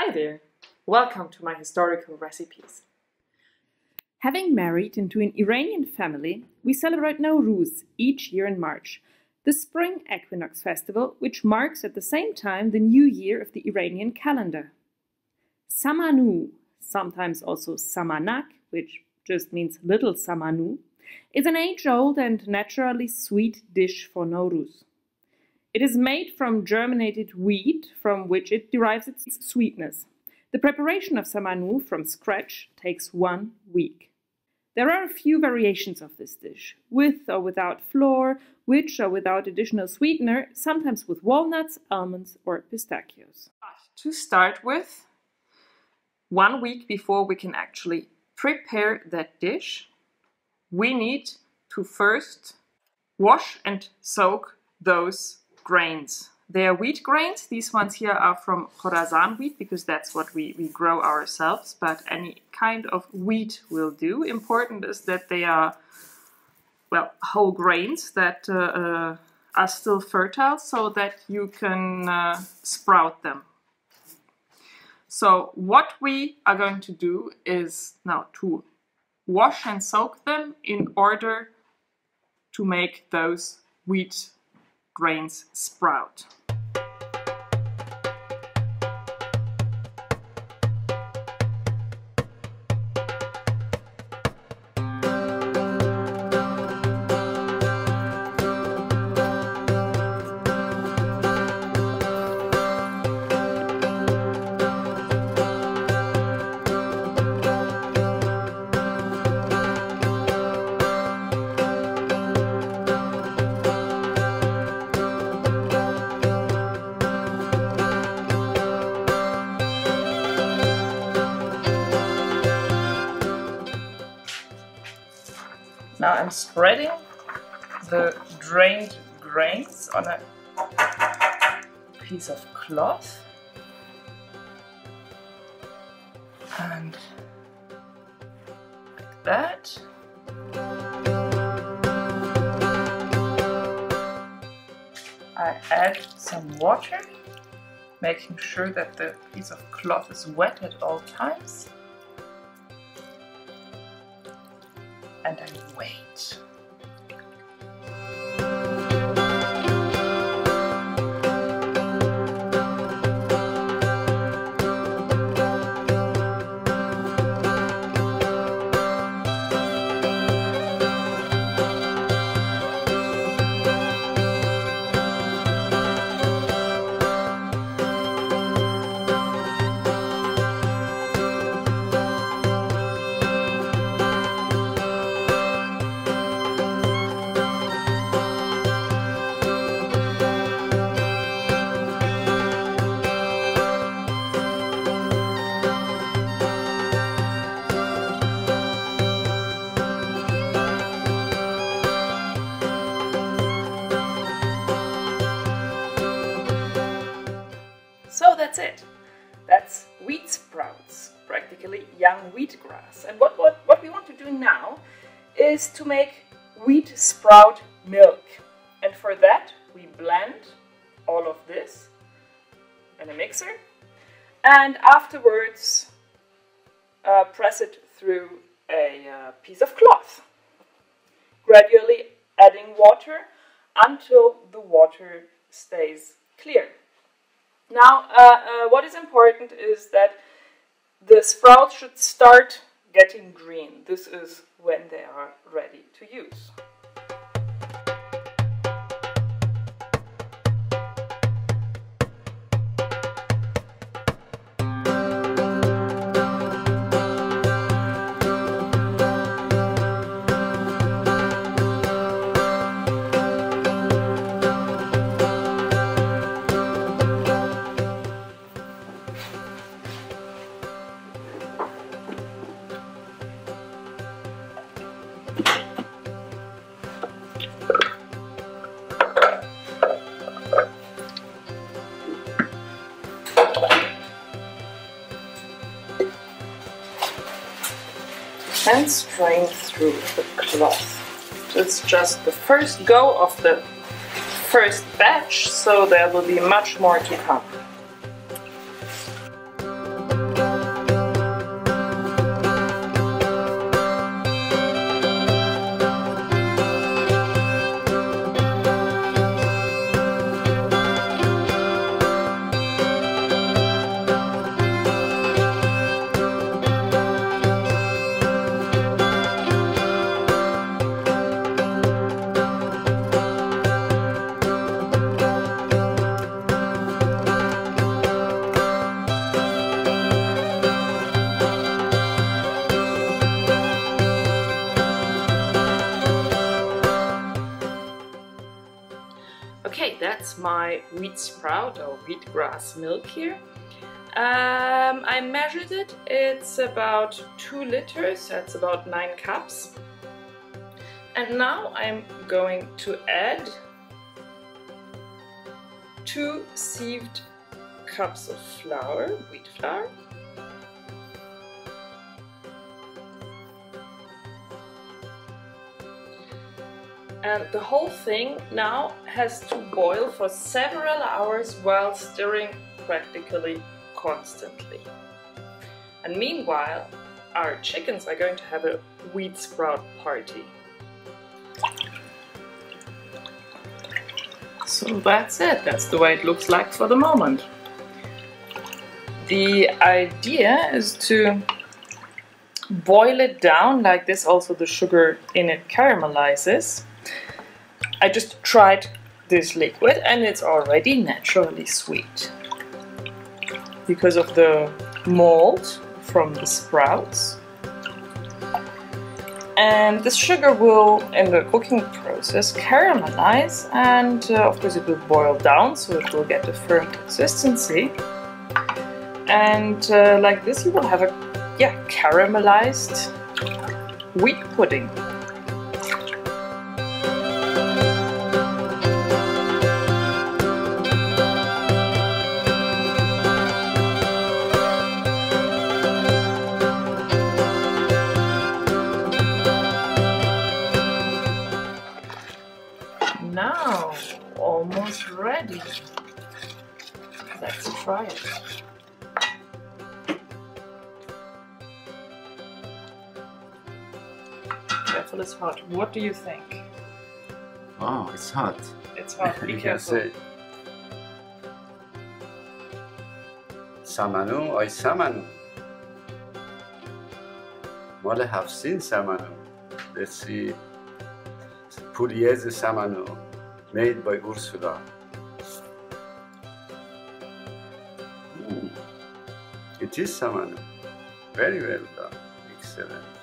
Hi there! Welcome to my historical recipes. Having married into an Iranian family, we celebrate Nowruz each year in March, the spring equinox festival, which marks at the same time the new year of the Iranian calendar. Samanu, sometimes also Samanak, which just means little Samanu, is an age-old and naturally sweet dish for Nowruz. It is made from germinated wheat, from which it derives its sweetness. The preparation of samanu from scratch takes one week. There are a few variations of this dish, with or without flour, which or without additional sweetener, sometimes with walnuts, almonds, or pistachios. To start with, one week before we can actually prepare that dish, we need to first wash and soak those grains. They are wheat grains. These ones here are from Khorasan wheat because that's what we, we grow ourselves, but any kind of wheat will do. Important is that they are, well, whole grains that uh, uh, are still fertile so that you can uh, sprout them. So what we are going to do is now to wash and soak them in order to make those wheat grains sprout. Now I'm spreading the drained grains on a piece of cloth and like that. I add some water, making sure that the piece of cloth is wet at all times. And I wait. Young wheat grass. And what, what, what we want to do now is to make wheat sprout milk. And for that, we blend all of this in a mixer. And afterwards, uh, press it through a uh, piece of cloth, gradually adding water until the water stays clear. Now, uh, uh, what is important is that the sprouts should start getting green. This is when they are ready to use. And strain through the cloth. It's just the first go of the first batch, so there will be much more to come. That's my wheat sprout or wheatgrass milk here. Um, I measured it, it's about 2 liters, that's about 9 cups. And now I'm going to add 2 sieved cups of flour, wheat flour. And the whole thing now has to boil for several hours while stirring practically constantly. And meanwhile, our chickens are going to have a wheat sprout party. So that's it, that's the way it looks like for the moment. The idea is to boil it down like this, also the sugar in it caramelizes. I just tried this liquid and it's already naturally sweet because of the malt from the sprouts. And the sugar will, in the cooking process, caramelize and uh, of course it will boil down so it will get a firm consistency. And uh, like this you will have a yeah, caramelized wheat pudding. Let's try it. Careful, it's hot. What do you think? Oh, it's hot. It's hot. Be you can careful. say سمنو آی سمنو مال هفسین سمنو Let's see Pugliese Samano made by Ursula It is Samano very well done excellent